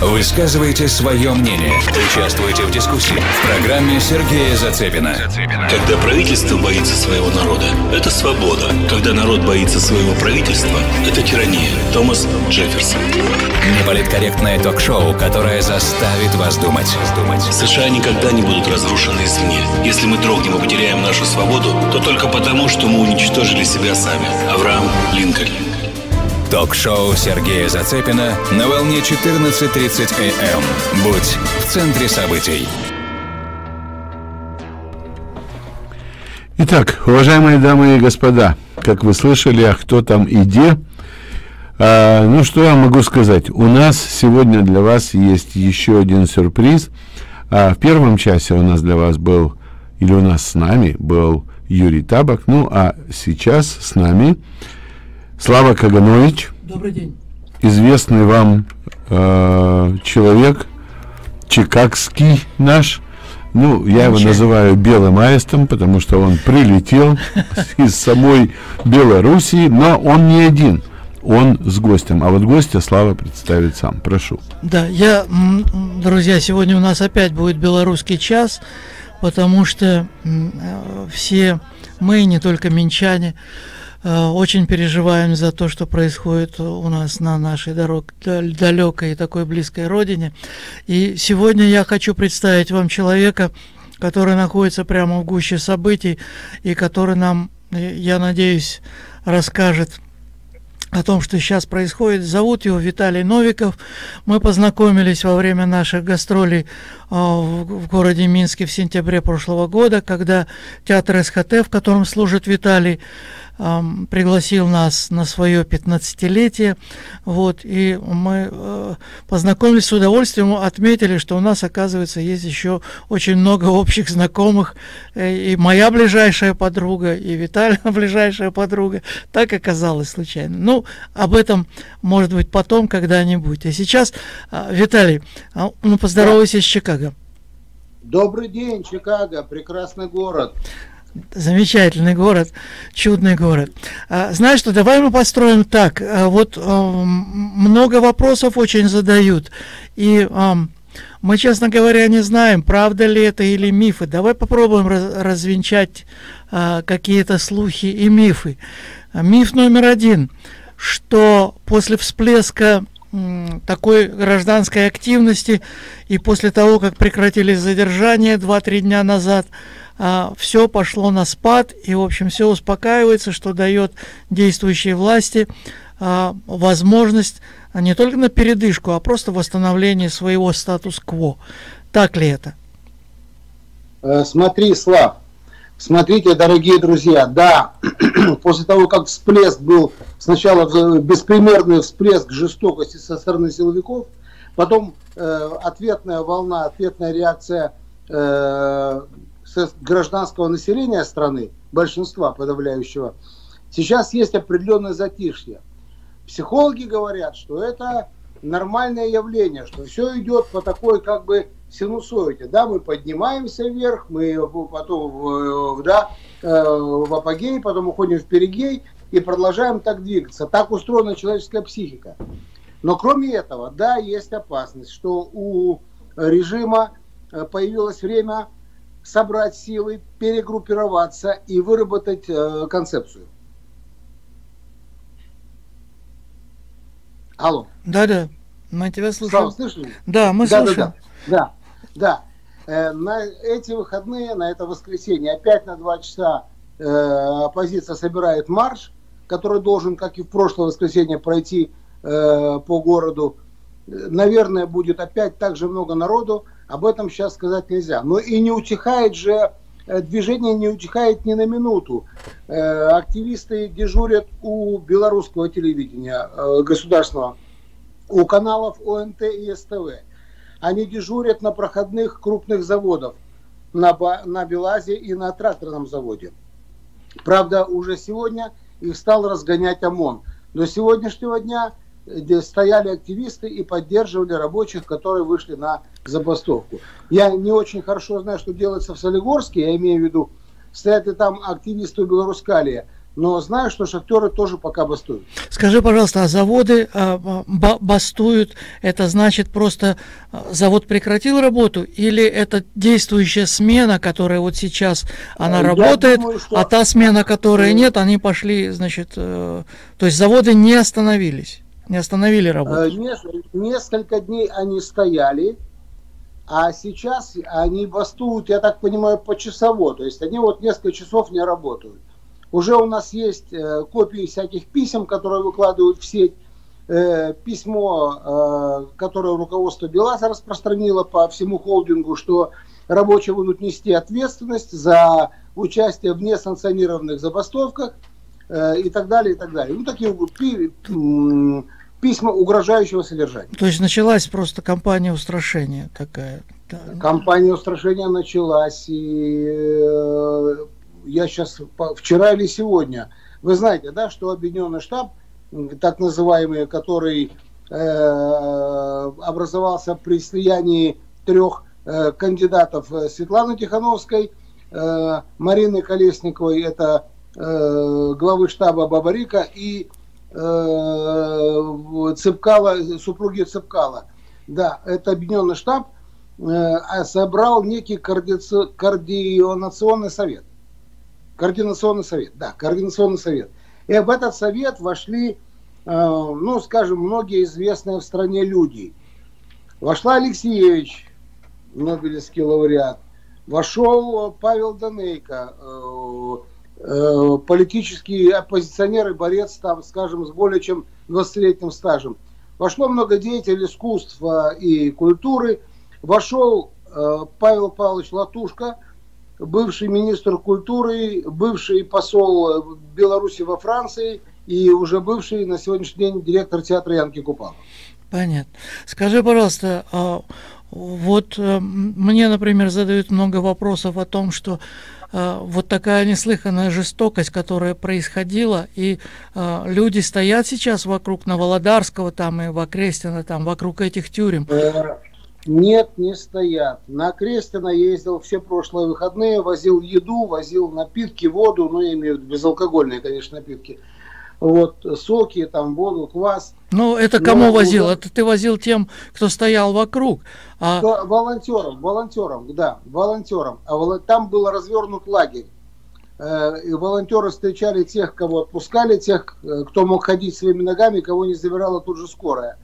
Высказывайте свое мнение. Участвуйте в дискуссии. В программе Сергея Зацепина. Когда правительство боится своего народа, это свобода. Когда народ боится своего правительства, это тирания. Томас Джефферсон. Неполиткорректное ток-шоу, которое заставит вас думать. США никогда не будут разрушены извне. Если мы дрогнем и потеряем нашу свободу, то только потому, что мы уничтожили себя сами. Авраам Линкольн. Ток-шоу Сергея Зацепина на волне 14.30 АМ. Будь в центре событий. Итак, уважаемые дамы и господа, как вы слышали, а кто там иде? А, ну, что я могу сказать? У нас сегодня для вас есть еще один сюрприз. А, в первом часе у нас для вас был, или у нас с нами был Юрий Табак. Ну, а сейчас с нами Слава Каганович. Добрый день. Известный вам э, человек, чикагский наш. Ну, я его называю белым аистом, потому что он прилетел из самой Белоруссии, но он не один. Он с гостем. А вот гостя Слава представит сам. Прошу. Да, я, друзья, сегодня у нас опять будет белорусский час, потому что э, все мы, не только минчане, очень переживаем за то, что происходит у нас на нашей дорог, далекой и такой близкой родине. И сегодня я хочу представить вам человека, который находится прямо в гуще событий и который нам, э, я надеюсь, расскажет о том, что сейчас происходит. Зовут его Виталий Новиков. Мы познакомились во время наших гастролей э, в городе Минске в сентябре прошлого года, когда театр СХТ, в котором служит Виталий, пригласил нас на свое 15-летие, вот, и мы э, познакомились с удовольствием, отметили, что у нас, оказывается, есть еще очень много общих знакомых, э, и моя ближайшая подруга, и Виталия ближайшая подруга, так оказалось случайно. Ну, об этом, может быть, потом когда-нибудь. А сейчас, э, Виталий, а, ну, поздоровайся да. с Чикаго. Добрый день, Чикаго, прекрасный город замечательный город, чудный город. А, знаешь что, давай мы построим так. А, вот а, много вопросов очень задают. И а, мы, честно говоря, не знаем, правда ли это или мифы. Давай попробуем раз, развенчать а, какие-то слухи и мифы. А, миф номер один, что после всплеска такой гражданской активности и после того, как прекратились задержания 2-3 дня назад, а, все пошло на спад, и, в общем, все успокаивается, что дает действующей власти а, возможность не только на передышку, а просто восстановление своего статус-кво. Так ли это? Э, смотри, Слав, смотрите, дорогие друзья, да, после того, как всплеск был, сначала беспримерный всплеск жестокости со стороны силовиков, потом э, ответная волна, ответная реакция э, гражданского населения страны, большинства подавляющего, сейчас есть определенное затишье. Психологи говорят, что это нормальное явление, что все идет по такой как бы синусоиде. Да, мы поднимаемся вверх, мы потом в, да, э, в апогей, потом уходим в перигей и продолжаем так двигаться. Так устроена человеческая психика. Но кроме этого, да, есть опасность, что у режима э, появилось время собрать силы, перегруппироваться и выработать э, концепцию. Алло. Да-да, мы тебя слушаем. Слава, слышали? Да, мы да, слушаем. Да, да, да. Э, на эти выходные, на это воскресенье, опять на два часа э, оппозиция собирает марш, который должен, как и в прошлое воскресенье, пройти э, по городу. Наверное, будет опять так же много народу об этом сейчас сказать нельзя. Но и не утихает же, э, движение не утихает ни на минуту. Э, активисты дежурят у белорусского телевидения государственного, у каналов ОНТ и СТВ. Они дежурят на проходных крупных заводов, на, на Белазе и на тракторном заводе. Правда, уже сегодня их стал разгонять ОМОН. До сегодняшнего дня где стояли активисты и поддерживали рабочих, которые вышли на забастовку. Я не очень хорошо знаю, что делается в Солигорске, я имею в виду, стоят ли там активисты Белорускалия, но знаю, что шахтеры тоже пока бастуют. Скажи, пожалуйста, а заводы а, бастуют, это значит просто а, завод прекратил работу или это действующая смена, которая вот сейчас она Я работает, думаю, что... а та смена, которая нет, они пошли, значит, э, то есть заводы не остановились, не остановили работу? Э, несколько дней они стояли, а сейчас они бастуют, я так понимаю, почасово, то есть они вот несколько часов не работают. Уже у нас есть э, копии всяких писем, которые выкладывают в сеть. Э, письмо, э, которое руководство БелАЗа распространило по всему холдингу, что рабочие будут нести ответственность за участие в несанкционированных забастовках и так далее, и так далее. Ну, такие письма угрожающего содержания. То есть началась просто кампания устрашения такая. Кампания устрашения началась, и я сейчас, вчера или сегодня, вы знаете, да, что объединенный штаб, так называемый, который э, образовался при слиянии трех э, кандидатов э, Светланы Тихановской, э, Марины Колесниковой, это э, главы штаба Бабарика, и э, Цепкала, супруги Цепкала. Да, это объединенный штаб э, собрал некий координационный совет. Координационный совет, да, координационный совет. И в этот совет вошли, э, ну, скажем, многие известные в стране люди. Вошла Алексеевич, Нобелевский лауреат. Вошел Павел Данейко, э, э, политический оппозиционер и борец, там, скажем, с более чем 20-летним стажем. Вошло много деятелей искусства и культуры. Вошел Павел Павлович Латушко, бывший министр культуры, бывший посол Беларуси во Франции и уже бывший на сегодняшний день директор театра Янки Купала. Понятно. Скажи, пожалуйста, а вот э, мне, например, задают много вопросов о том, что э, вот такая неслыханная жестокость, которая происходила, и э, люди стоят сейчас вокруг Новолодарского там и Вокрестина, там вокруг этих тюрем. Нет, не стоят. На Крестина ездил все прошлые выходные, возил еду, возил напитки, воду, ну, я имею в виду безалкогольные, конечно, напитки. Вот, соки, там, воду, квас. Ну, это кому Но, возил? Это ты возил тем, кто стоял вокруг. А... Волонтерам, волонтерам, да, волонтерам. А там был развернут лагерь. Э, и волонтеры встречали тех, кого отпускали, тех, э, кто мог ходить своими ногами, кого не забирала тут же скорая.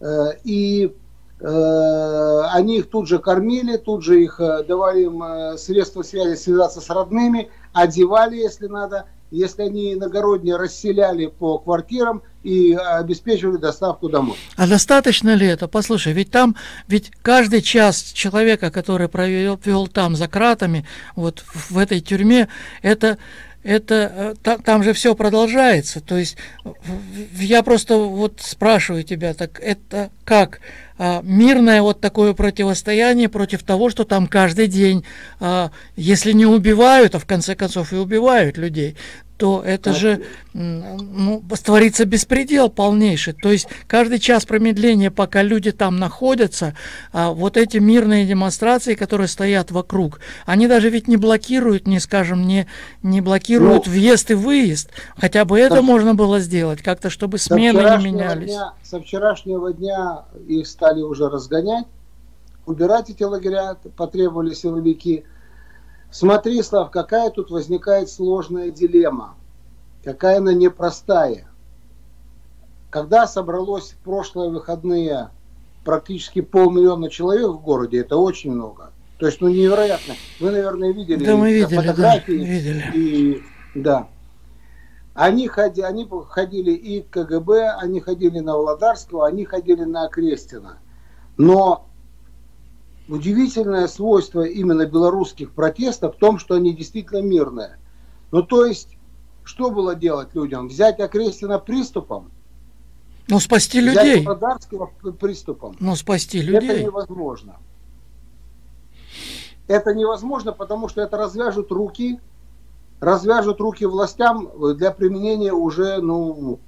Э, и они их тут же кормили, тут же их э, давали им э, средства связи связаться с родными, одевали, если надо, если они иногородние расселяли по квартирам и обеспечивали доставку домой. А достаточно ли это? Послушай, ведь там, ведь каждый час человека, который провел там за кратами, вот в этой тюрьме, это это там, там же все продолжается. То есть я просто вот спрашиваю тебя, так это как? А, мирное вот такое противостояние против того, что там каждый день, а, если не убивают, а в конце концов и убивают людей, то это же ну, творится беспредел полнейший. То есть каждый час промедления, пока люди там находятся, а, вот эти мирные демонстрации, которые стоят вокруг, они даже ведь не блокируют, не скажем, не, не блокируют ну, въезд и выезд. Хотя бы это можно было сделать, как-то, чтобы смены не менялись. Дня, со вчерашнего дня их стали уже разгонять, убирать эти лагеря потребовали силовики – Смотри, Слав, какая тут возникает сложная дилемма, какая она непростая. Когда собралось в прошлые выходные практически полмиллиона человек в городе, это очень много. То есть, ну, невероятно. Вы, наверное, видели да, мы видели, фотографии. Да, видели. И, да. Они, ходи, они ходили и к КГБ, они ходили на Володарского, они ходили на Крестина. Но удивительное свойство именно белорусских протестов в том, что они действительно мирные. Ну, то есть, что было делать людям? Взять Окрестина приступом? Ну, спасти людей. Взять приступом? Ну, спасти людей. Это невозможно. Это невозможно, потому что это развяжут руки, развяжут руки властям для применения уже, ну,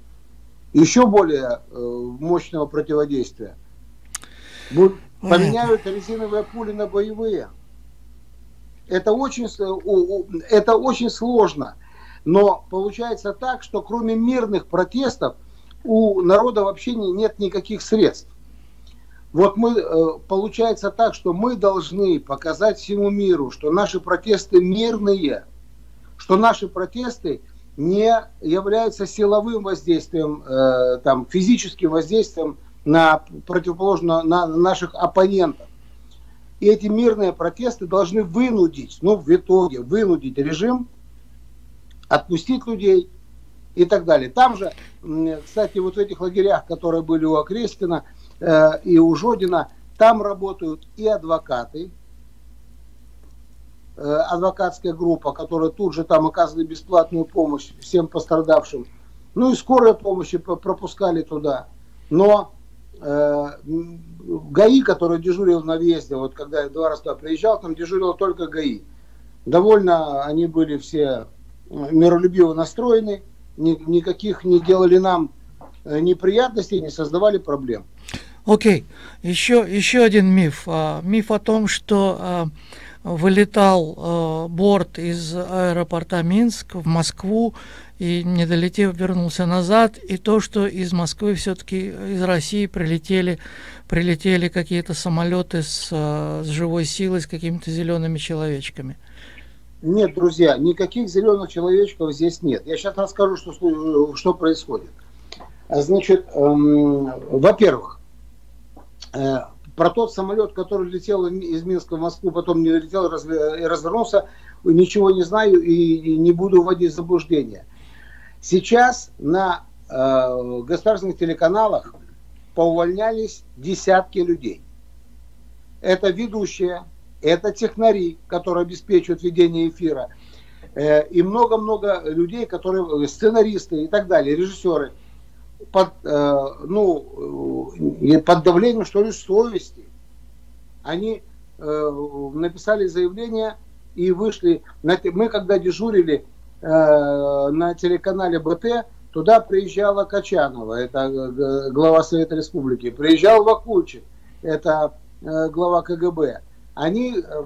еще более э, мощного противодействия поменяют резиновые пули на боевые. Это очень, это очень сложно. Но получается так, что кроме мирных протестов у народа вообще нет никаких средств. Вот мы, э, получается так, что мы должны показать всему миру, что наши протесты мирные, что наши протесты не являются силовым воздействием, э, там, физическим воздействием на противоположно на наших оппонентов. И эти мирные протесты должны вынудить, ну, в итоге, вынудить режим отпустить людей и так далее. Там же, кстати, вот в этих лагерях, которые были у Окрестина э, и у Жодина, там работают и адвокаты, э, адвокатская группа, которая тут же там оказывали бесплатную помощь всем пострадавшим. Ну и скорая помощь пропускали туда. Но ГАИ, который дежурил на въезде, вот когда я два раза приезжал, там дежурил только ГАИ. Довольно они были все миролюбиво настроены, ни, никаких не делали нам э, неприятностей, не создавали проблем. Окей, okay. еще, еще один миф. А, миф о том, что а, вылетал а, борт из аэропорта Минск в Москву и, не долетев, вернулся назад, и то, что из Москвы все-таки из России прилетели, прилетели какие-то самолеты с, с живой силой, с какими-то зелеными человечками. Нет, друзья, никаких зеленых человечков здесь нет. Я сейчас расскажу, что, что происходит. Значит, эм, во-первых, э, про тот самолет, который летел из Минска в Москву, потом не летел и развернулся, ничего не знаю и не буду вводить в заблуждение. Сейчас на э, государственных телеканалах поувольнялись десятки людей. Это ведущие, это технари, которые обеспечивают ведение эфира, э, и много-много людей, которые сценаристы и так далее, режиссеры, под, э, ну, под давлением, что ли, совести. Они э, написали заявление и вышли. Мы, когда дежурили на телеканале БТ, туда приезжала Качанова, это глава Совета Республики, приезжал Вакульчик, это глава КГБ они, э,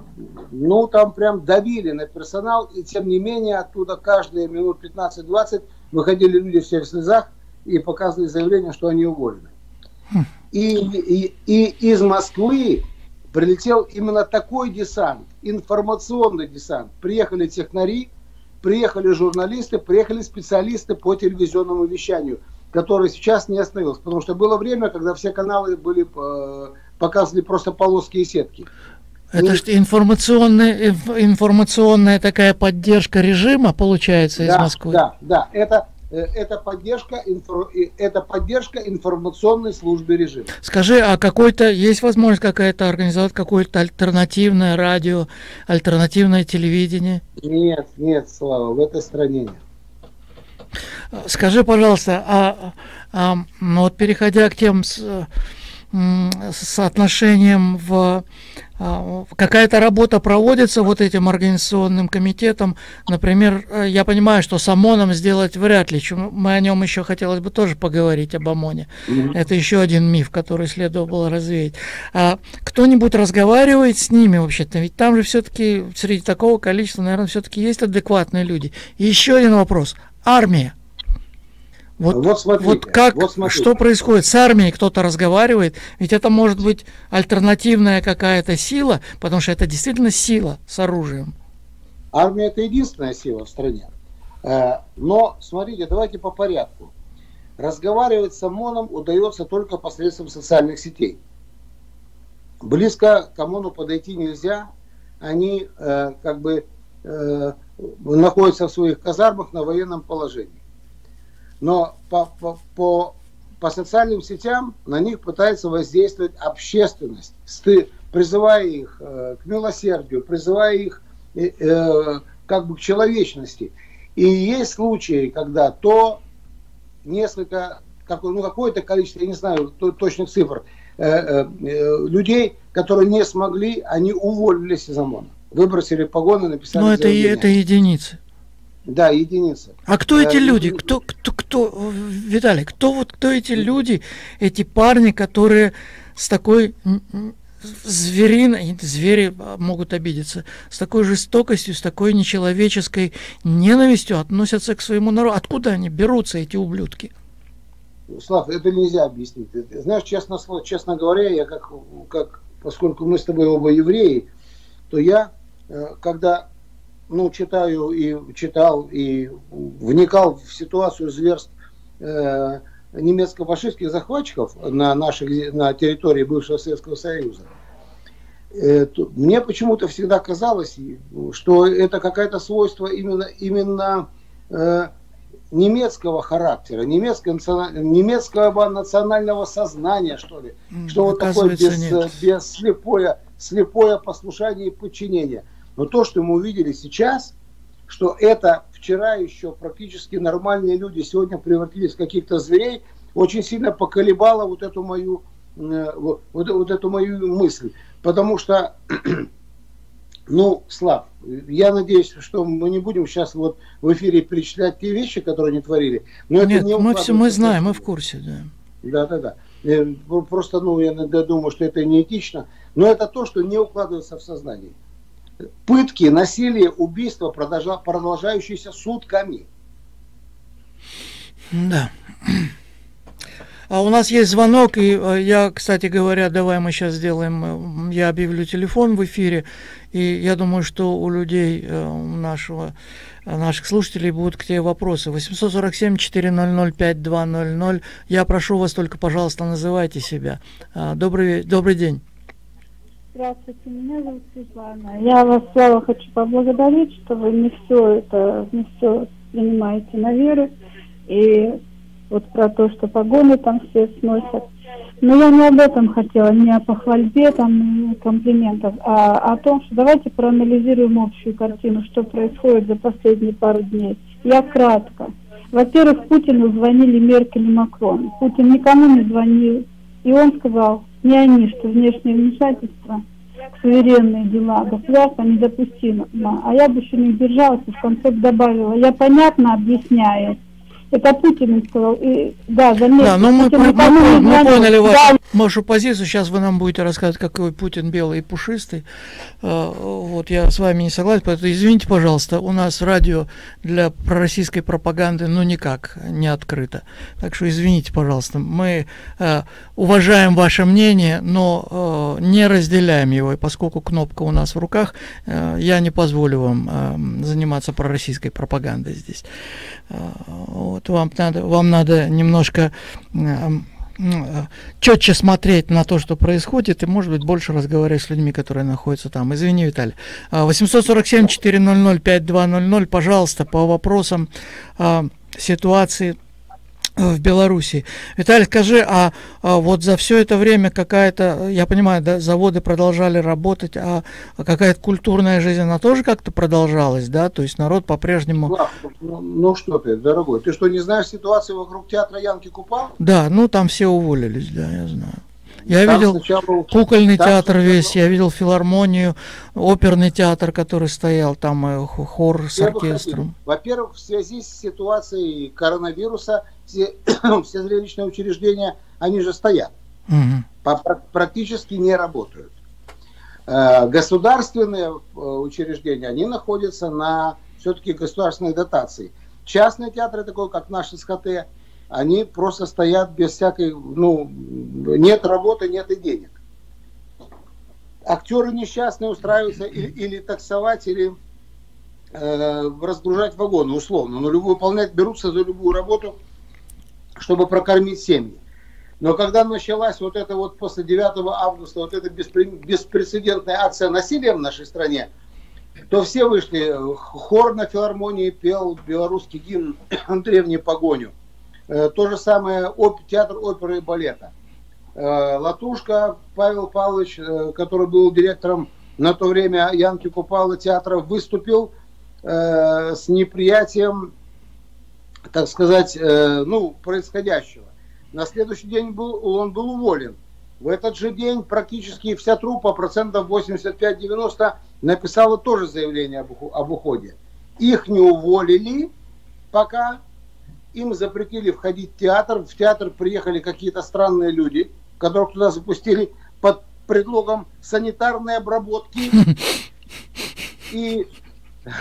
ну, там прям давили на персонал, и тем не менее оттуда каждые минут 15-20 выходили люди все в слезах и показывали заявление, что они уволены. И, и, и из Москвы прилетел именно такой десант, информационный десант. Приехали технари, приехали журналисты, приехали специалисты по телевизионному вещанию, которые сейчас не остановилось. Потому что было время, когда все каналы были э, показывали просто полоски и сетки. Это же информационная, информационная такая поддержка режима, получается, да, из Москвы. Да, да, это, это, поддержка, это поддержка информационной службы режима. Скажи, а какой-то есть возможность какая-то организовать какое-то альтернативное радио, альтернативное телевидение? Нет, нет, Слава, в этой стране нет. Скажи, пожалуйста, а, а ну вот переходя к тем с, соотношением в а, какая-то работа проводится вот этим организационным комитетом. Например, э, я понимаю, что с ОМОНом сделать вряд ли. Мы о нем еще хотелось бы тоже поговорить, об ОМОНе. Mm-hmm. Это еще один миф, который следовало развеять. А кто-нибудь разговаривает с ними вообще-то? Ведь там же все-таки среди такого количества, наверное, все-таки есть адекватные люди. И еще один вопрос. Армия. Вот, вот, смотрите, вот как, вот что происходит с армией, кто-то разговаривает, ведь это может быть альтернативная какая-то сила, потому что это действительно сила с оружием. Армия это единственная сила в стране. Э, но, смотрите, давайте по порядку. Разговаривать с ОМОНом удается только посредством социальных сетей. Близко к ОМОНу подойти нельзя. Они э, как бы э, находятся в своих казармах на военном положении но по, по, по, по социальным сетям на них пытается воздействовать общественность, призывая их э, к милосердию, призывая их э, э, как бы к человечности. И есть случаи, когда то несколько, какое, ну, какое-то количество, я не знаю точных цифр, э, э, э, людей, которые не смогли, они уволились из ОМОНа. Выбросили погоны, написали Но это, это единицы. Да, единицы. А кто эти люди? Кто, кто, кто, Виталий, кто вот, кто эти люди, эти парни, которые с такой звериной, звери могут обидеться, с такой жестокостью, с такой нечеловеческой ненавистью относятся к своему народу. Откуда они берутся, эти ублюдки? Слав, это нельзя объяснить. Знаешь, честно, честно говоря, я как, как, поскольку мы с тобой оба евреи, то я, э, когда ну, читаю и читал и вникал в ситуацию зверств э, немецко-фашистских захватчиков на, наших, на территории бывшего Советского Союза, э, мне почему-то всегда казалось, что это какое-то свойство именно, именно э, немецкого характера, немецкого, немецкого национального сознания, что ли. Что вот такое без, без слепое, слепое послушание и подчинение. Но то, что мы увидели сейчас, что это вчера еще практически нормальные люди сегодня превратились в каких-то зверей, очень сильно поколебало вот эту мою, э, вот, вот эту мою мысль. Потому что ну, Слав, я надеюсь, что мы не будем сейчас вот в эфире перечислять те вещи, которые они творили. Но Нет, это не мы все мы знаем, мы в курсе, да. Да, да, да. Просто, ну, я думаю, что это неэтично. Но это то, что не укладывается в сознание. Пытки, насилие, убийства, продолжающиеся сутками. Да. А у нас есть звонок, и э, я, кстати говоря, давай мы сейчас сделаем, э, я объявлю телефон в эфире, и я думаю, что у людей, э, нашего, наших слушателей будут к тебе вопросы. 847-400-5200. Я прошу вас только, пожалуйста, называйте себя. Добрый, добрый день. Здравствуйте, меня зовут Светлана. Я вас, Слава, хочу поблагодарить, что вы не все это, не все принимаете на веру. И вот про то, что погоны там все сносят. Но я не об этом хотела, не о похвальбе там комплиментов, а о том, что давайте проанализируем общую картину, что происходит за последние пару дней. Я кратко. Во-первых, Путину звонили Меркель и Макрон. Путин никому не звонил. И он сказал, не они, что внешнее вмешательство суверенные дела государства недопустимо. А я бы еще не удержалась и в конце добавила. Я понятно объясняю, это Путин сказал. И, да, заметьте, да, но мы, мы, мы, мы поняли вашу, вашу позицию. Сейчас вы нам будете рассказывать, какой Путин белый и пушистый. А, вот я с вами не согласен, поэтому извините, пожалуйста, у нас радио для пророссийской пропаганды ну никак не открыто. Так что извините, пожалуйста, мы э, уважаем ваше мнение, но э, не разделяем его. И поскольку кнопка у нас в руках, э, я не позволю вам э, заниматься пророссийской пропагандой здесь. Вот вам надо, вам надо немножко э, четче смотреть на то, что происходит, и, может быть, больше разговаривать с людьми, которые находятся там. Извини, Виталий. 847-400-5200, а, пожалуйста, по вопросам а, ситуации в Беларуси. Виталий, скажи, а, а вот за все это время какая-то, я понимаю, да, заводы продолжали работать, а, а какая-то культурная жизнь, она тоже как-то продолжалась, да? То есть народ по-прежнему... Ну, ну что ты, дорогой, ты что, не знаешь ситуацию вокруг театра Янки Купал? Да, ну там все уволились, да, я знаю. Я там видел сначала, кукольный театр сначала, весь, я видел филармонию, оперный театр, который стоял, там э, хор с оркестром. Во-первых, в связи с ситуацией коронавируса все, все зрелищные учреждения, они же стоят. Угу. Практически не работают. Э, государственные э, учреждения, они находятся на все-таки государственной дотации. Частные театры, такой как наш СХТ, они просто стоят без всякой, ну, нет работы, нет и денег. Актеры несчастные устраиваются или, или таксовать, или э, разгружать вагоны, условно. Но любую, выполнять, берутся за любую работу, чтобы прокормить семьи. Но когда началась вот это вот после 9 августа, вот эта беспрецедентная акция насилия в нашей стране, то все вышли, хор на филармонии пел белорусский гимн «Древнюю погоню». Э, то же самое театр оперы и балета. Э, Латушка Павел Павлович, э, который был директором на то время Янки Купала театра, выступил с неприятием, так сказать, ну, происходящего. На следующий день был, он был уволен. В этот же день практически вся труппа, процентов 85-90, написала тоже заявление об уходе. Их не уволили пока, им запретили входить в театр. В театр приехали какие-то странные люди, которых туда запустили под предлогом санитарной обработки. И,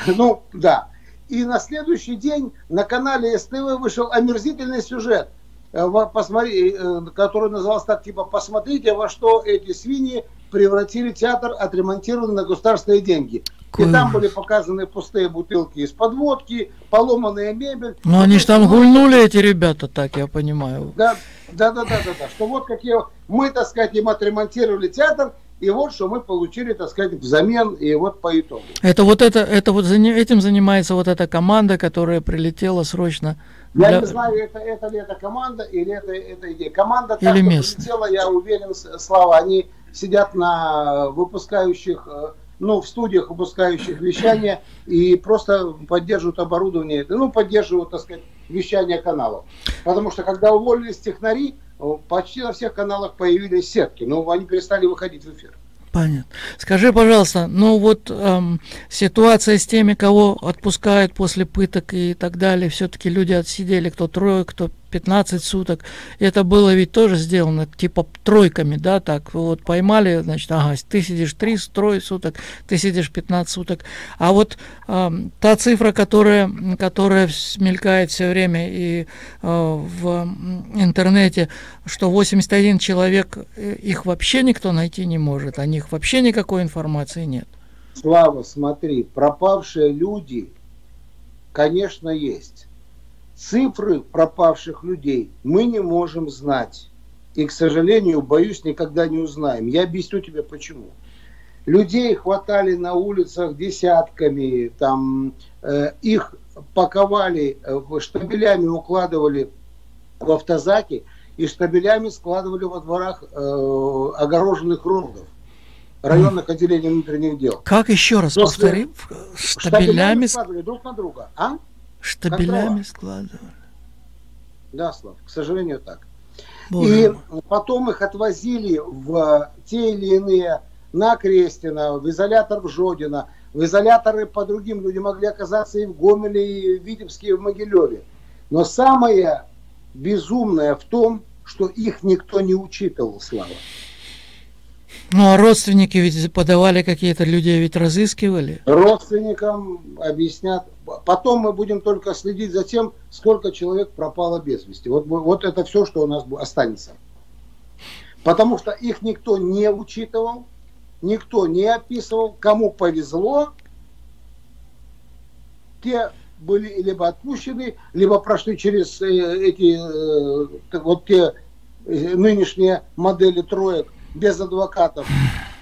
ну, да. И на следующий день на канале СТВ вышел омерзительный сюжет, э, э, который назывался так, типа, посмотрите, во что эти свиньи превратили театр, отремонтированный на государственные деньги. И там были показаны пустые бутылки из-под водки, поломанная мебель. Ну, они же там гульнули, эти ребята, так я понимаю. Да, да, да, да, да, да. Что вот какие мы, так сказать, им отремонтировали театр, и вот что мы получили, так сказать, взамен, и вот по итогу. Это вот это, это вот этим занимается вот эта команда, которая прилетела срочно. Для... Я не знаю, это, это ли эта команда или это, это идея. Команда или так, прилетела, я уверен, Слава, они сидят на выпускающих, э, ну, в студиях выпускающих вещания и просто поддерживают оборудование, ну, поддерживают, так сказать, вещание каналов. Потому что когда уволились технари, почти на всех каналах появились сетки, но они перестали выходить в эфир. Понятно. Скажи, пожалуйста, ну вот эм, ситуация с теми, кого отпускают после пыток и так далее, все-таки люди отсидели, кто трое, кто 15 суток. Это было ведь тоже сделано типа тройками, да, так вот поймали, значит, ага, ты сидишь 3, трое суток, ты сидишь 15 суток. А вот э, та цифра, которая, которая мелькает все время и э, в интернете, что 81 человек, э, их вообще никто найти не может, о них вообще никакой информации нет. Слава, смотри, пропавшие люди, конечно, есть Цифры пропавших людей мы не можем знать. И, к сожалению, боюсь, никогда не узнаем. Я объясню тебе почему. Людей хватали на улицах десятками, там, э, их паковали, э, штабелями укладывали в автозаки и штабелями складывали во дворах э, огороженных родов районных отделений внутренних дел. Как еще раз повторим? Штабелями, штабелями складывали друг на друга. А? Штабелями складывали. Да, Слав, к сожалению, так. Боже и потом их отвозили в те или иные на Крестина, в изолятор в Жодино, в изоляторы по другим люди могли оказаться и в Гомеле, и в Витебске, и в Могилеве. Но самое безумное в том, что их никто не учитывал, Слава. Ну, а родственники ведь подавали какие-то людей, ведь разыскивали. Родственникам объяснят. Потом мы будем только следить за тем, сколько человек пропало без вести. Вот, вот это все, что у нас останется. Потому что их никто не учитывал, никто не описывал. Кому повезло, те были либо отпущены, либо прошли через э, эти э, вот те э, нынешние модели троек без адвокатов,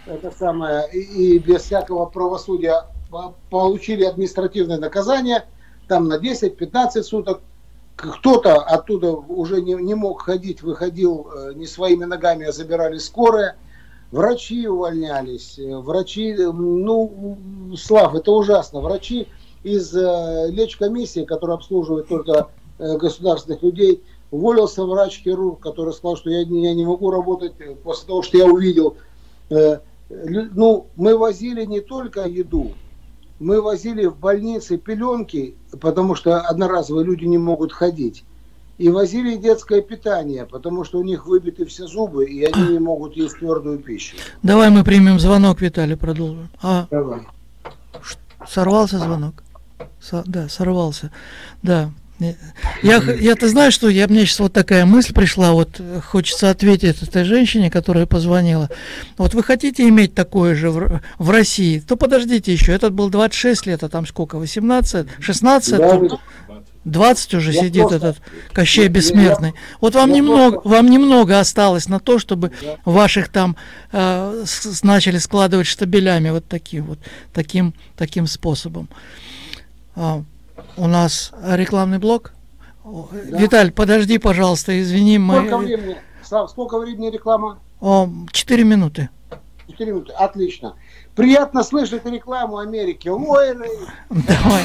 это самое, и, и без всякого правосудия получили административное наказание, там на 10-15 суток. Кто-то оттуда уже не, не мог ходить, выходил э, не своими ногами, а забирали скорые. Врачи увольнялись, э, врачи, э, ну, Слав, это ужасно. Врачи из лечкомиссии, которая обслуживает только государственных людей, Уволился врач-хирург, который сказал, что я, я не могу работать после того, что я увидел. Ну, мы возили не только еду, мы возили в больницы пеленки, потому что одноразовые люди не могут ходить. И возили детское питание, потому что у них выбиты все зубы, и они не могут есть твердую пищу. Давай мы примем звонок, Виталий, продолжим. А, Давай. Сорвался звонок? Со, да, сорвался. Да. Я, я, ты знаешь, что я, мне сейчас вот такая мысль пришла, вот хочется ответить этой женщине, которая позвонила. Вот вы хотите иметь такое же в, в России, то подождите еще, этот был 26 лет, а там сколько, 18, 16, да, 20 уже я сидит просто, этот Кощей Бессмертный. Я, вот вам немного, просто... вам немного осталось на то, чтобы да. ваших там э, с, начали складывать штабелями вот таким вот, таким, таким способом. У нас рекламный блок. Да. Виталь, подожди, пожалуйста, извини. Сколько мы... времени? Слав, сколько времени реклама? Четыре минуты. Четыре минуты, отлично. Приятно слышать рекламу Америки. Ой, Давай.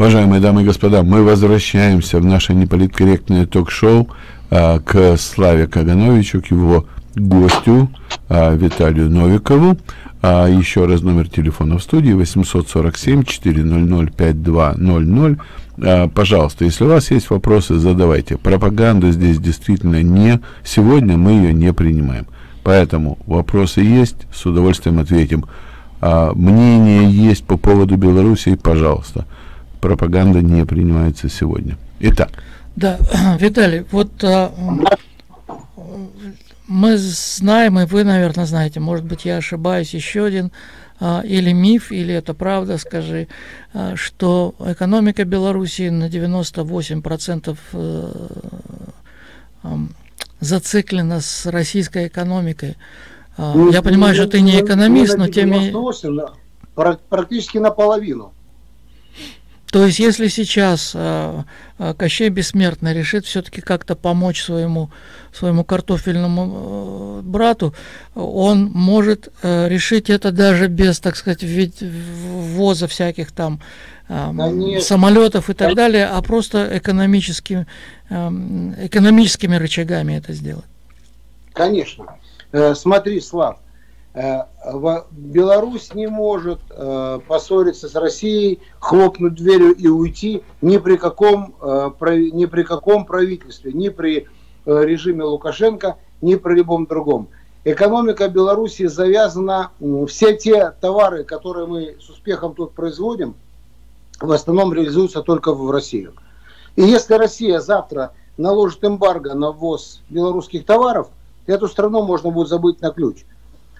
Уважаемые дамы и господа, мы возвращаемся в наше неполиткорректное ток-шоу а, к Славе Кагановичу, к его гостю а, Виталию Новикову. А еще раз номер телефона в студии 847 400 5200. А, пожалуйста, если у вас есть вопросы, задавайте. Пропаганду здесь действительно не... Сегодня мы ее не принимаем. Поэтому вопросы есть, с удовольствием ответим. А, мнение есть по поводу Белоруссии, пожалуйста. Пропаганда не принимается сегодня. Итак. Да, Виталий, вот а, мы знаем, и вы, наверное, знаете, может быть, я ошибаюсь, еще один а, или миф, или это правда, скажи, а, что экономика Беларуси на 98% э, зациклена с российской экономикой. А, ну, я понимаю, что ты не экономист, но тем не менее... Практически наполовину. То есть, если сейчас э, э, Кощей Бессмертный решит все-таки как-то помочь своему, своему картофельному э, брату, он может э, решить это даже без, так сказать, ввоза всяких там э, самолетов и так далее, а просто экономическими, э, экономическими рычагами это сделать. Конечно. Э, смотри, Слав, Беларусь не может э, поссориться с Россией, хлопнуть дверью и уйти ни при каком, э, ни при каком правительстве, ни при режиме Лукашенко, ни при любом другом. Экономика Беларуси завязана, все те товары, которые мы с успехом тут производим, в основном реализуются только в Россию. И если Россия завтра наложит эмбарго на ввоз белорусских товаров, эту страну можно будет забыть на ключ.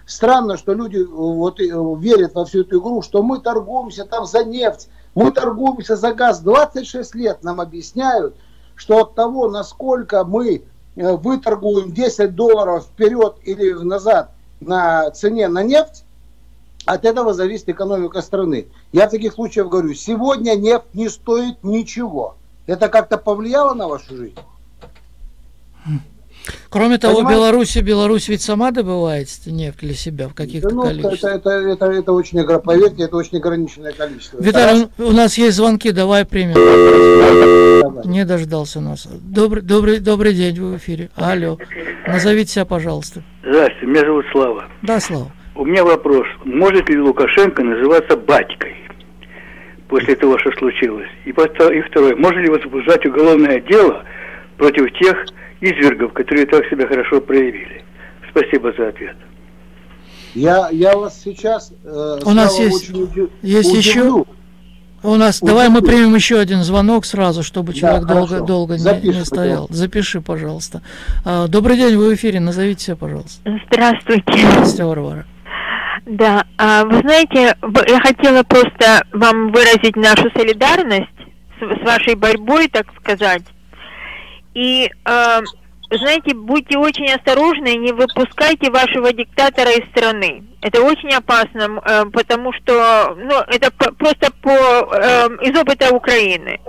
Странно, что люди э, вот э, верят во всю эту игру, что мы торгуемся там за нефть, мы торгуемся за газ. 26 лет нам объясняют, что от того, насколько мы э, выторгуем 10 долларов вперед или назад на цене на нефть, от этого зависит экономика страны. Я в таких случаях говорю, сегодня нефть не стоит ничего. Это как-то повлияло на вашу жизнь? Кроме того, Понимаете? Беларусь, Беларусь ведь сама добывает нефть для себя в каких-то да, ну, количествах. Это, это, это, это очень, поверьте, это очень ограниченное количество. Виталий, у нас есть звонки, давай примем. Не дождался нас. Добрый, добрый, добрый день, вы в эфире. Алло, назовите себя, пожалуйста. Здравствуйте, меня зовут Слава. Да, Слава. У меня вопрос. Может ли Лукашенко называться батькой после того, что случилось? И, и второе, можно ли возбуждать уголовное дело против тех, извергов, которые так себя хорошо проявили. Спасибо за ответ. Я, я вас сейчас э, У нас есть, очень есть удивлю. еще... У нас, удивлю. давай мы примем еще один звонок сразу, чтобы человек да, долго, долго не, не стоял. Пожалуйста. Запиши, пожалуйста. А, добрый день, вы в эфире, назовите себя, пожалуйста. Здравствуйте. Здравствуйте, Варвара. Да, а, вы знаете, я хотела просто вам выразить нашу солидарность с, с вашей борьбой, так сказать. И, э, знаете, будьте очень осторожны, не выпускайте вашего диктатора из страны. Это очень опасно, э, потому что, ну, это просто по, э, из опыта Украины.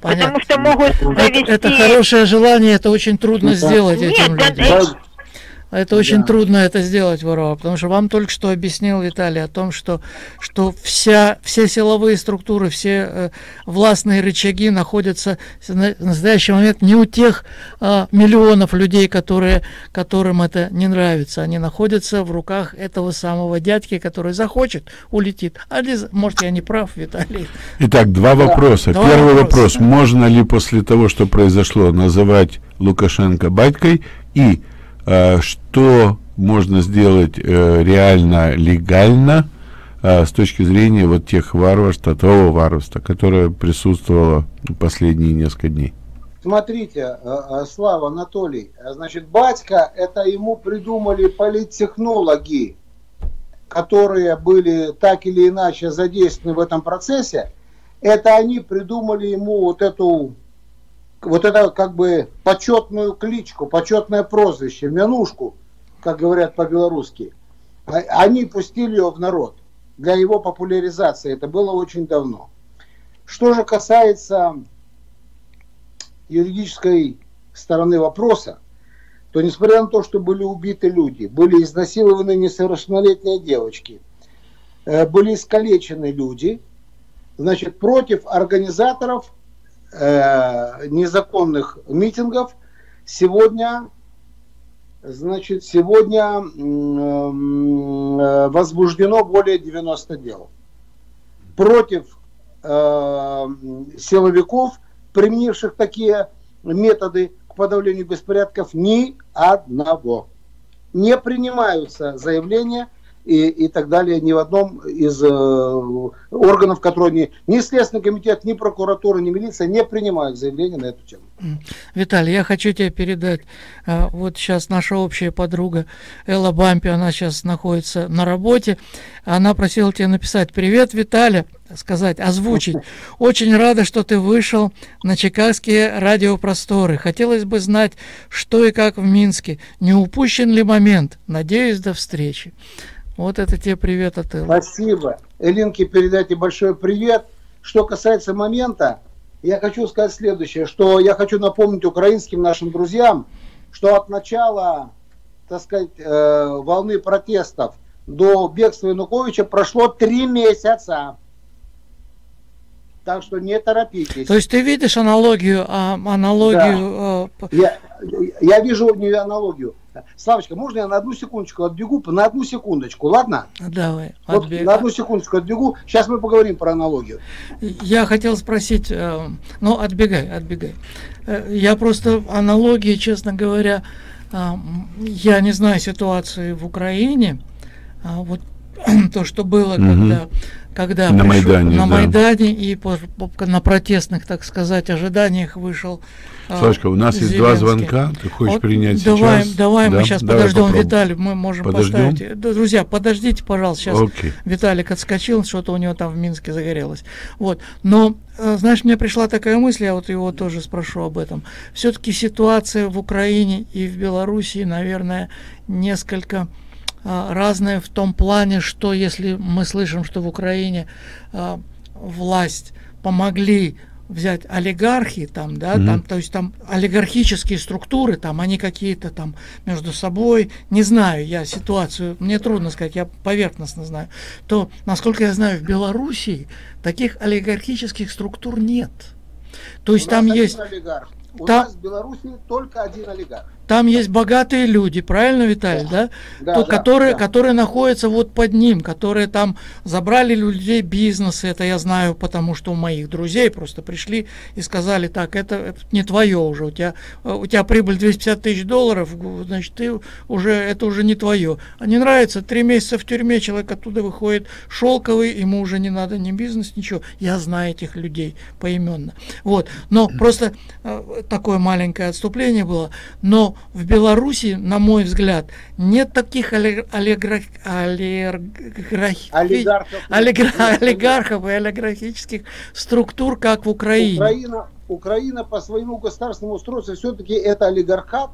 Понятно. Потому что могут завести... Это, это хорошее желание, это очень трудно ну, сделать Нет, этим людям. Это, это очень да. трудно это сделать, Ворова, потому что вам только что объяснил Виталий о том, что, что вся, все силовые структуры, все э, властные рычаги находятся на, в настоящий момент не у тех э, миллионов людей, которые, которым это не нравится. Они находятся в руках этого самого дядьки, который захочет, улетит. А ли, может, я не прав, Виталий? Итак, два вопроса. Два Первый вопроса. вопрос. Можно ли после того, что произошло, называть Лукашенко батькой? И что можно сделать э, реально легально э, с точки зрения вот тех варварства, того варварства, которое присутствовало последние несколько дней. Смотрите, Слава Анатолий, значит, батька, это ему придумали политтехнологи, которые были так или иначе задействованы в этом процессе. Это они придумали ему вот эту вот это как бы почетную кличку, почетное прозвище, менушку, как говорят по-белорусски, а, они пустили ее в народ для его популяризации. Это было очень давно. Что же касается юридической стороны вопроса, то несмотря на то, что были убиты люди, были изнасилованы несовершеннолетние девочки, э, были искалечены люди, значит, против организаторов э, незаконных митингов сегодня Значит, сегодня э, возбуждено более 90 дел против э, силовиков, применивших такие методы к подавлению беспорядков, ни одного. Не принимаются заявления и, и так далее ни в одном из э, органов, которые не, ни Следственный комитет, ни прокуратура, ни милиция не принимают заявления на эту тему. Виталий, я хочу тебе передать, э, вот сейчас наша общая подруга Элла Бампи, она сейчас находится на работе, она просила тебе написать «Привет, Виталий», сказать, озвучить. Очень рада, что ты вышел на чикагские радиопросторы. Хотелось бы знать, что и как в Минске. Не упущен ли момент? Надеюсь, до встречи. Вот это тебе привет от Эллы. Спасибо. Элинке передайте большой привет. Что касается момента, я хочу сказать следующее, что я хочу напомнить украинским нашим друзьям, что от начала, так сказать, э, волны протестов до бегства Януковича прошло три месяца. Так что не торопитесь. То есть ты видишь аналогию, а, аналогию... Да. Э, я, я вижу не аналогию. Славочка, можно я на одну секундочку отбегу? На одну секундочку, ладно? Давай. Вот на одну секундочку отбегу. Сейчас мы поговорим про аналогию. Я хотел спросить, э, ну, отбегай, отбегай. Э, я просто аналогии, честно говоря, я не знаю ситуации в Украине. А вот то, что было, угу. когда когда на пришел, Майдане, на да. Майдане и по, по, на протестных, так сказать, ожиданиях вышел. А, Сашка, у нас Зеленский. есть два звонка, ты хочешь вот принять давай, сейчас? Давай, да? мы сейчас давай подождем попробуем. Виталий, мы можем подождем? поставить. Друзья, подождите, пожалуйста, сейчас Окей. Виталик отскочил, что-то у него там в Минске загорелось. Вот, но э, знаешь, мне пришла такая мысль, я вот его тоже спрошу об этом. Все-таки ситуация в Украине и в Белоруссии, наверное, несколько а, разное в том плане, что если мы слышим, что в Украине а, власть помогли взять олигархи там, да, mm-hmm. там, то есть там олигархические структуры, там они какие-то там между собой, не знаю, я ситуацию, мне трудно сказать, я поверхностно знаю, то, насколько я знаю, в Белоруссии таких олигархических структур нет. То есть там есть... Олигарх. У там... нас в Беларуси только один олигарх. Там есть богатые люди, правильно, Виталий, да? да? То, да которые, да. которые находятся вот под ним, которые там забрали людей бизнесы, это я знаю, потому что у моих друзей просто пришли и сказали, так, это, это не твое уже, у тебя, у тебя прибыль 250 тысяч долларов, значит, ты уже, это уже не твое. А не нравится, три месяца в тюрьме человек оттуда выходит шелковый, ему уже не надо ни бизнес, ничего. Я знаю этих людей поименно. Вот, но просто э, такое маленькое отступление было, но в Беларуси, на мой взгляд, нет таких олигархов, олигархов и олигархических структур, как в Украине. Украина, Украина по своему государственному устройству все-таки это олигархат,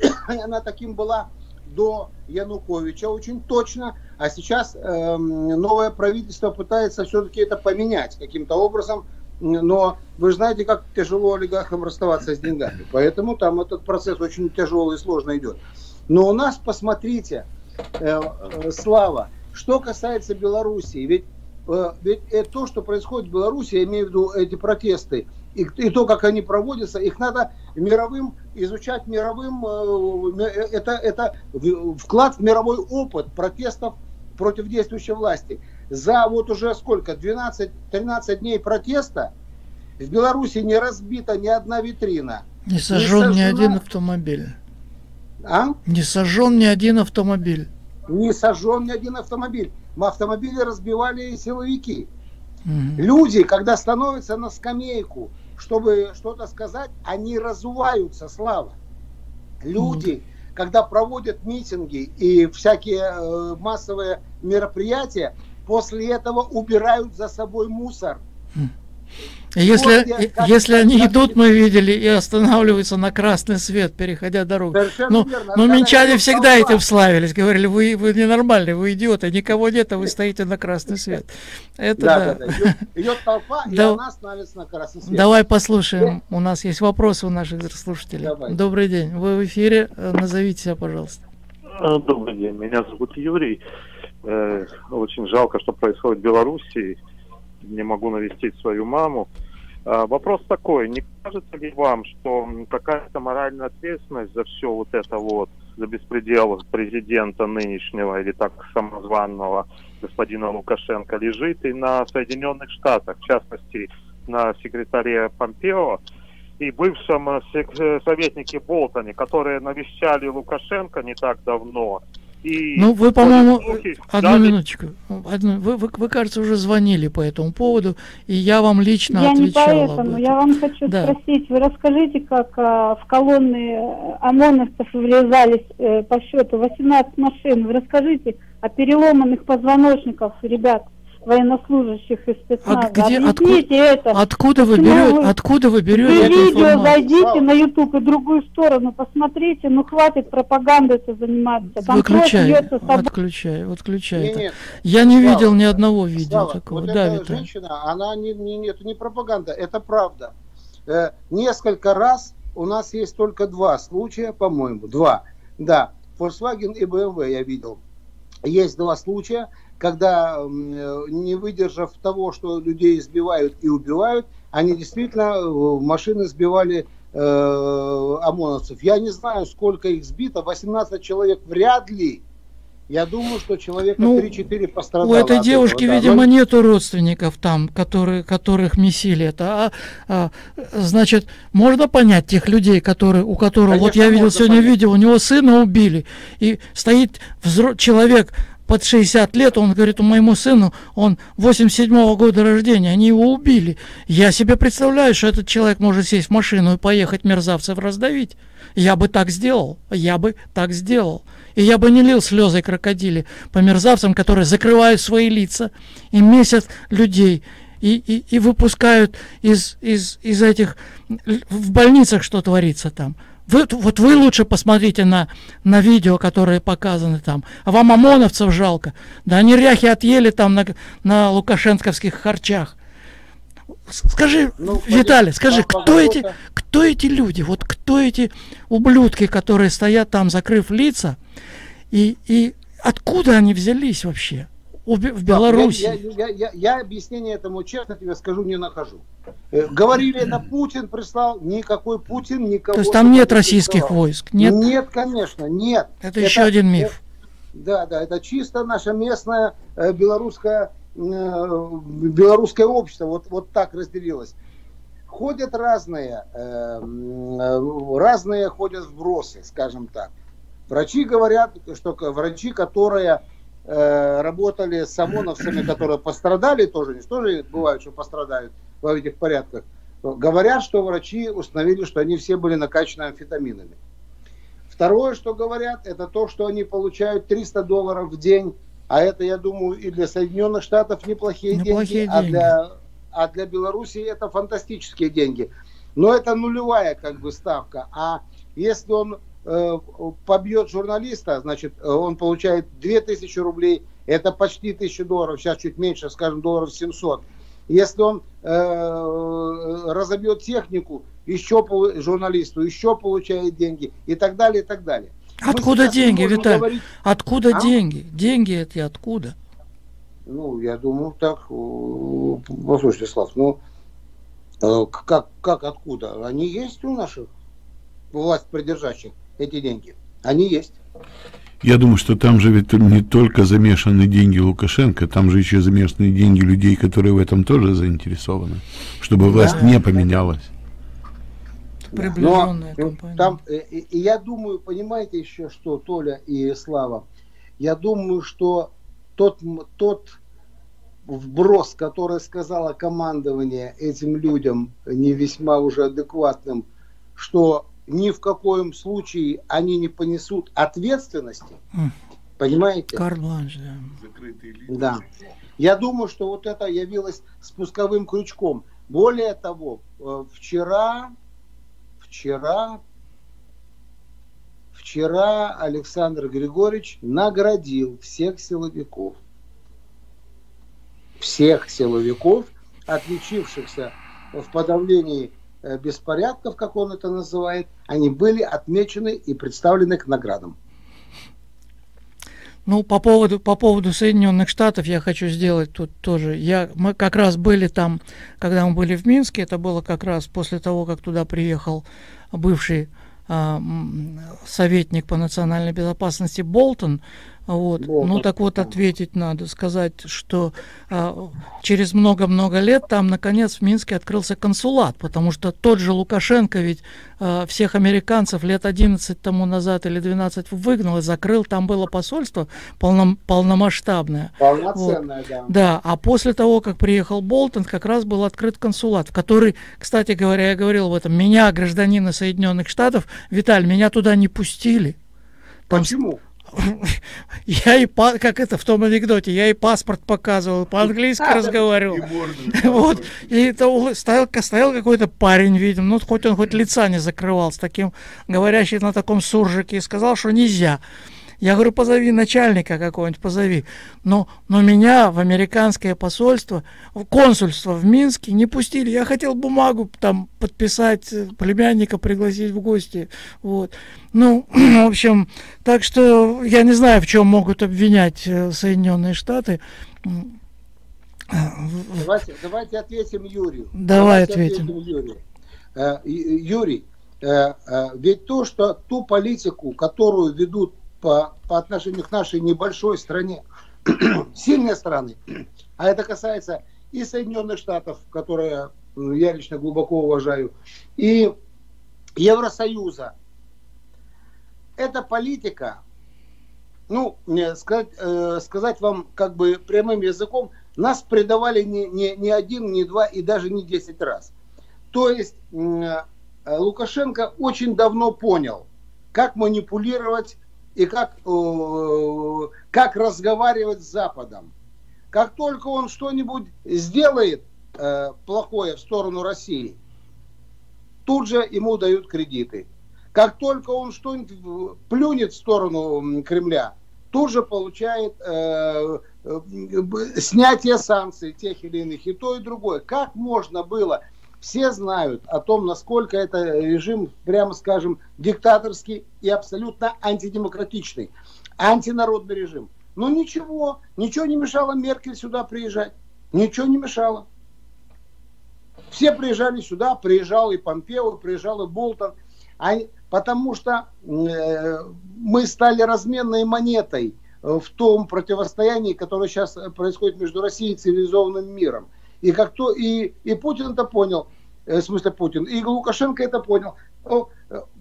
и она таким была до Януковича очень точно, а сейчас э, новое правительство пытается все-таки это поменять каким-то образом, но вы знаете, как тяжело олигархам расставаться с деньгами. Поэтому там этот процесс очень тяжелый и сложно идет. Но у нас, посмотрите, э, э, Слава, что касается Белоруссии, ведь, э, ведь это то, что происходит в Беларуси, я имею в виду эти протесты, и, то, как они проводятся, их надо мировым, изучать мировым, это, это вклад в мировой опыт протестов против действующей власти за вот уже сколько, 12-13 дней протеста, в Беларуси не разбита ни одна витрина. Не сожжен не ни один автомобиль. А? Не сожжен ни один автомобиль. Не сожжен ни один автомобиль. Автомобили разбивали силовики. Угу. Люди, когда становятся на скамейку, чтобы что-то сказать, они разуваются, Слава. Люди, угу. когда проводят митинги и всякие э, массовые мероприятия, после этого убирают за собой мусор. Если, вот я, если они идут, мы видели, и останавливаются на красный свет, переходя дорогу. Ну, но минчане всегда толпа. этим славились, говорили, вы, вы ненормальные, вы идиоты, никого нет, а вы стоите на красный свет. Это да. да. да, да. Идет, толпа, и она становится на красный свет. Давай послушаем, у нас есть вопросы у наших слушателей. Давай. Добрый день, вы в эфире, э, назовите себя, пожалуйста. Э, добрый день, меня зовут Юрий. Э, очень жалко, что происходит в Беларуси. Не могу навестить свою маму. Э, вопрос такой, не кажется ли вам, что какая-то моральная ответственность за все вот это вот за беспредел президента нынешнего или так самозванного господина Лукашенко лежит и на Соединенных Штатах, в частности на секретаре Помпео и бывшем э, э, советнике Болтоне, которые навещали Лукашенко не так давно. И ну, вы, по-моему, одну дали... минуточку. Одну, вы, вы, вы, кажется, уже звонили по этому поводу, и я вам лично я отвечала. Я не поэтому. Я вам хочу да. спросить, вы расскажите, как а, в колонны ОМОНовцев врезались э, по счету 18 машин. Вы расскажите о переломанных позвоночниках ребят военнослужащих и спецназа. А где, откуда, это. Откуда вы, берете, вы, откуда вы берете вы видео зайдите на YouTube и другую сторону, посмотрите, ну хватит пропагандой это заниматься. Там выключай, отключай, отключай это. Нет, Я не Слава, видел ни одного видео Слава, такого. Вот да, эта Виталий. женщина, она не, не, не, это не пропаганда, это правда. Э, несколько раз у нас есть только два случая, по-моему, два. Да, Volkswagen и BMW я видел. Есть два случая, когда, не выдержав того, что людей избивают и убивают, они действительно э, машины сбивали э, ОМОНовцев. Я не знаю, сколько их сбито, 18 человек вряд ли. Я думаю, что человек ну, 3-4 пострадало. У этой девушки, этого, да. видимо, Но... нету родственников там, которые, которых месили это. А, а, значит, можно понять тех людей, которые, у которых, Конечно, вот я видел сегодня понять. видео, у него сына убили, и стоит взро... человек под 60 лет, он говорит, у моему сыну, он 87 -го года рождения, они его убили. Я себе представляю, что этот человек может сесть в машину и поехать мерзавцев раздавить. Я бы так сделал, я бы так сделал. И я бы не лил слезы крокодили по мерзавцам, которые закрывают свои лица и месят людей, и, и, и выпускают из, из, из этих, в больницах, что творится там. Вы, вот вы лучше посмотрите на, на видео, которые показаны там. А вам ОМОНовцев жалко. Да они ряхи отъели там на, на лукашенковских харчах. Скажи, ну, Виталий, скажи, кто эти, кто эти люди? Вот кто эти ублюдки, которые стоят там, закрыв лица? И, и откуда они взялись вообще? В Беларуси. Я, я, я, я объяснение этому, честно тебе скажу, не нахожу. Э, говорили, это Путин прислал, никакой Путин никого... То есть там нет российских прислал. войск? Нет? Нет, конечно, нет. Это, это еще один миф. Да, да, это чисто наше местное э, белорусское, э, белорусское общество, вот, вот так разделилось. Ходят разные, э, разные ходят вбросы, скажем так. Врачи говорят, что врачи, которые работали с ОМОНовцами, которые пострадали тоже, не тоже бывает, что пострадают в этих порядках, говорят, что врачи установили, что они все были накачаны амфетаминами. Второе, что говорят, это то, что они получают 300 долларов в день, а это, я думаю, и для Соединенных Штатов неплохие, неплохие деньги, деньги, а для, а для Беларуси это фантастические деньги. Но это нулевая как бы ставка. А если он Э, побьет журналиста, значит, э, он получает 2000 рублей, это почти 1000 долларов, сейчас чуть меньше, скажем, долларов 700. Если он э, разобьет технику, еще журналисту, еще получает деньги и так далее, и так далее. Откуда деньги, Виталий? Говорить... Откуда а? деньги? Деньги эти откуда? Ну, я думаю, так, послушайте, Слав, ну, как, как откуда? Они есть у наших власть придержащих эти деньги. Они есть. Я думаю, что там же ведь не только замешаны деньги Лукашенко, там же еще замешаны деньги людей, которые в этом тоже заинтересованы, чтобы власть да. не поменялась. Приближенная Но, Там, и, и я думаю, понимаете еще что, Толя и Слава, я думаю, что тот, тот вброс, который сказала командование этим людям, не весьма уже адекватным, что ни в коем случае они не понесут ответственности. Mm. Понимаете? Карбланш, да. Да. Я думаю, что вот это явилось спусковым крючком. Более того, э, вчера, вчера, вчера Александр Григорьевич наградил всех силовиков. Всех силовиков, отличившихся в подавлении беспорядков, как он это называет, они были отмечены и представлены к наградам. Ну, по поводу, по поводу Соединенных Штатов я хочу сделать тут тоже. Я, мы как раз были там, когда мы были в Минске, это было как раз после того, как туда приехал бывший а, советник по национальной безопасности Болтон вот. Ну так вот ответить надо, сказать, что а, через много-много лет там наконец в Минске открылся консулат, потому что тот же Лукашенко ведь а, всех американцев лет 11 тому назад или 12 выгнал и закрыл, там было посольство полном, полномасштабное. Полноценное, вот. да. Да, а после того, как приехал Болтон, как раз был открыт консулат, в который, кстати говоря, я говорил об этом, меня, гражданина Соединенных Штатов, Виталь, меня туда не пустили. Там, Почему? Я и как это в том анекдоте, я и паспорт показывал, по-английски разговаривал. Вот. И это стоял, стоял какой-то парень, видим, ну хоть он хоть лица не закрывал, с таким говорящим на таком суржике, и сказал, что нельзя. Я говорю, позови начальника какого-нибудь, позови. Но, но меня в американское посольство, в консульство в Минске не пустили. Я хотел бумагу там подписать, э, племянника пригласить в гости. Вот. Ну, в общем, так что я не знаю, в чем могут обвинять э, Соединенные Штаты. Давайте, давайте ответим Юрию. Давай давайте ответим. ответим Юрию. Э, Юрий, ведь то, что ту политику, которую ведут по, по отношению к нашей небольшой стране, сильной страны, а это касается и Соединенных Штатов, которые я лично глубоко уважаю, и Евросоюза. Эта политика, ну, сказать, э, сказать вам как бы прямым языком, нас предавали не, не, не один, не два и даже не десять раз. То есть э, Лукашенко очень давно понял, как манипулировать и как, как разговаривать с Западом. Как только он что-нибудь сделает э, плохое в сторону России, тут же ему дают кредиты. Как только он что-нибудь плюнет в сторону Кремля, тут же получает э, э, снятие санкций тех или иных, и то, и другое. Как можно было все знают о том, насколько это режим, прямо скажем, диктаторский и абсолютно антидемократичный, антинародный режим. Но ничего, ничего не мешало Меркель сюда приезжать. Ничего не мешало. Все приезжали сюда, приезжал и Помпео, приезжал и Болтон. Они, потому что э, мы стали разменной монетой в том противостоянии, которое сейчас происходит между Россией и цивилизованным миром. И, как то, и, и Путин это понял, э, в смысле Путин, и Лукашенко это понял. Э,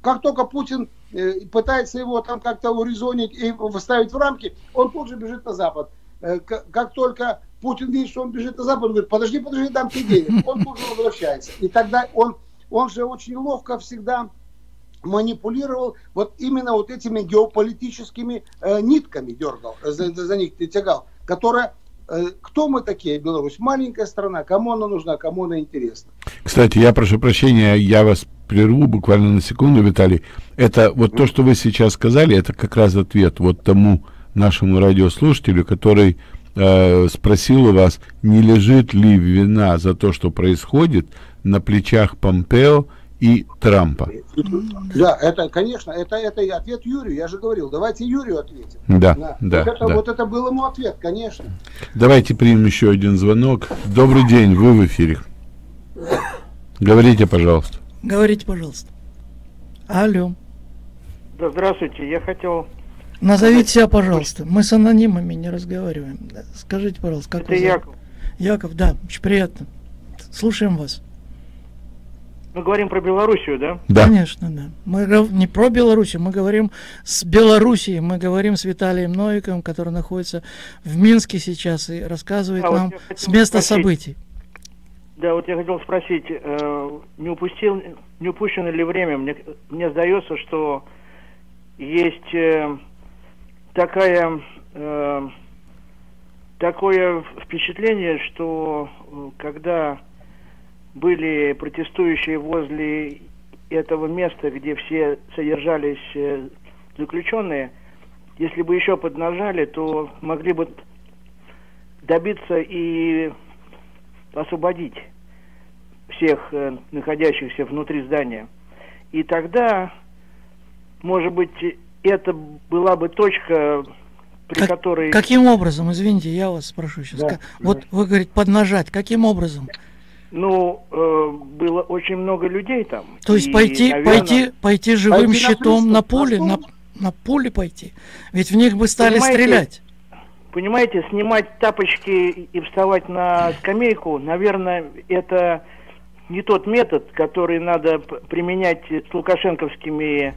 как только Путин э, пытается его там как-то урезонить и выставить в рамки, он тут же бежит на Запад. Как только Путин видит, что он бежит на Запад, он говорит, подожди, подожди, дам тебе денег. Он тут же возвращается. И тогда он, он же очень ловко всегда манипулировал вот именно вот этими геополитическими э, нитками дергал, за, за них тягал, которая кто мы такие, Беларусь? Маленькая страна, кому она нужна, кому она интересна. Кстати, я прошу прощения, я вас прерву буквально на секунду, Виталий. Это вот то, что вы сейчас сказали, это как раз ответ вот тому нашему радиослушателю, который э, спросил у вас, не лежит ли вина за то, что происходит на плечах Помпео и Трампа. Да, это, конечно, это, это ответ Юрию. Я же говорил, давайте Юрию ответим. Да, да. да, вот, это, да. вот это был ему ответ, конечно. Давайте примем еще один звонок. Добрый день, вы в эфире. Говорите, пожалуйста. Говорите, пожалуйста. Алло. Да, здравствуйте, я хотел... Назовите себя, пожалуйста. Мы с анонимами не разговариваем. Скажите, пожалуйста, как Это Яков. Яков, да, очень приятно. Слушаем вас. Мы говорим про Белоруссию, да? Да. Конечно, да. Мы не про Белоруссию, мы говорим с Белоруссией, мы говорим с Виталием Новиковым, который находится в Минске сейчас и рассказывает а нам вот с места спросить, событий. Да, вот я хотел спросить, э, не, упустил, не упущено ли время? Мне, мне сдается, что есть э, такая, э, такое впечатление, что когда были протестующие возле этого места, где все содержались э, заключенные, если бы еще поднажали, то могли бы добиться и освободить всех э, находящихся внутри здания. И тогда, может быть, это была бы точка, при как, которой... Каким образом, извините, я вас спрошу сейчас. Да, как, да. Вот вы говорите, поднажать, каким образом? Ну, э, было очень много людей там. То есть И, пойти, наверное, пойти, пойти живым Пойти на щитом на, приступ, поле, на, на поле пойти. Ведь в них бы стали Понимаете, стрелять. Понимаете, снимать тапочки и вставать на скамейку, наверное, это не тот метод, который надо применять с лукашенковскими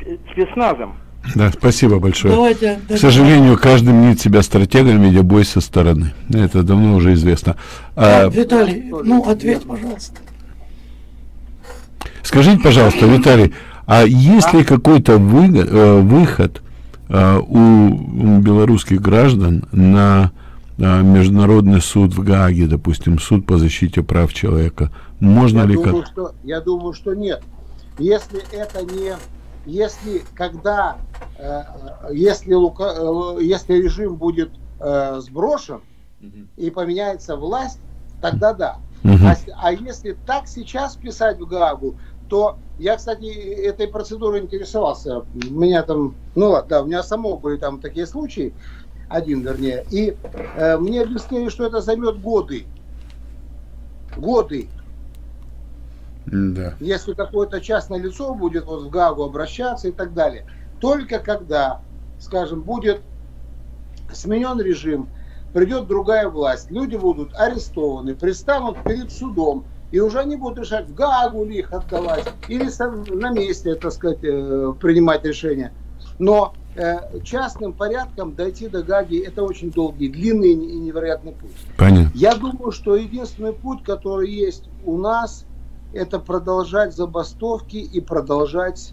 спе- спецназом. Да, спасибо большое. Давайте, К сожалению, каждый мнит себя стратегом, видя бой со стороны. Это давно уже известно. Да, А, Виталий, ну ответь, пожалуйста. скажите, пожалуйста, Виталий, а есть ли какой-то вы- э, выход э, у белорусских граждан на э, международный суд в Гааге, допустим, суд по защите прав человека? Можно Я ли думаю, как? что, я думаю, что нет. Если это не, если когда, э, если, Лука, э, если режим будет э, сброшен и поменяется власть, тогда да. А, а если так сейчас писать в Гаагу, то я, кстати, этой процедурой интересовался. У меня там, ну ладно, да, у меня самого были там такие случаи, один вернее, и э, мне объяснили, что это займет годы. Годы. Да. если какое-то частное лицо будет вот в ГАГу обращаться и так далее. Только когда, скажем, будет сменен режим, придет другая власть, люди будут арестованы, предстанут перед судом, и уже они будут решать, в ГАГу ли их отдавать, или на месте, так сказать, э, принимать решение. Но э, частным порядком дойти до Гаги это очень долгий, длинный и невероятный путь. Понятно. Я думаю, что единственный путь, который есть у нас, это продолжать забастовки и продолжать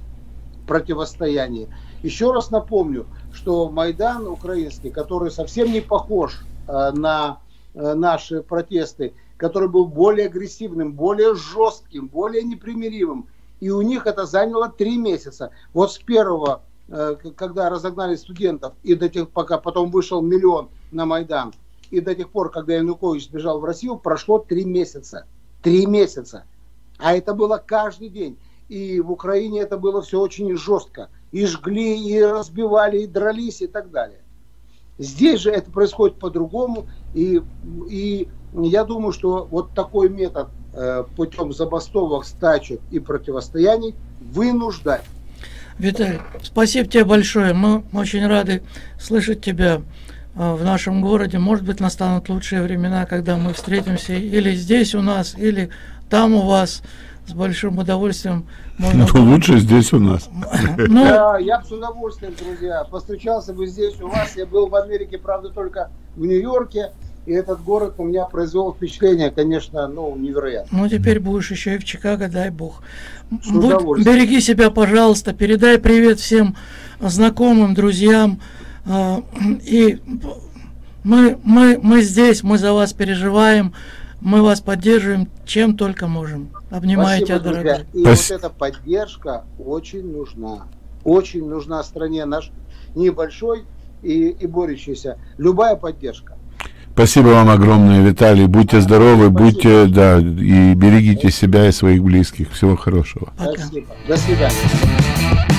противостояние. Еще раз напомню, что Майдан украинский, который совсем не похож э, на э, наши протесты, который был более агрессивным, более жестким, более непримиримым, и у них это заняло три месяца. Вот с первого, э, когда разогнали студентов, и до тех, пока потом вышел миллион на Майдан, и до тех пор, когда Янукович сбежал в Россию, прошло три месяца. Три месяца. А это было каждый день. И в Украине это было все очень жестко. И жгли, и разбивали, и дрались, и так далее. Здесь же это происходит по-другому. И, и я думаю, что вот такой метод э, путем забастовок, стачек и противостояний вынуждать. Виталий, спасибо тебе большое. Мы очень рады слышать тебя э, в нашем городе. Может быть, настанут лучшие времена, когда мы встретимся или здесь у нас, или там у вас. С большим удовольствием можно... Ну, лучше здесь у нас. Ну, Да, я бы с удовольствием, друзья, постречался бы здесь у вас. Я был в Америке, правда, только в Нью-Йорке. И этот город у меня произвел впечатление, конечно, ну, невероятно. Ну, теперь будешь еще и в Чикаго, дай бог. С Будь- береги себя, пожалуйста, передай привет всем знакомым, друзьям. А, И мы, мы, мы здесь, мы за вас переживаем, мы вас поддерживаем, чем только можем. Обнимаю тебя, Спасибо, друзья. дорогой. И Спасибо. вот эта поддержка очень нужна. Очень нужна стране наш небольшой и, и борющийся. Любая поддержка. Спасибо вам огромное, Виталий. Будьте здоровы, будьте, да, и берегите себя и своих близких. Всего хорошего. Пока. Спасибо. До свидания.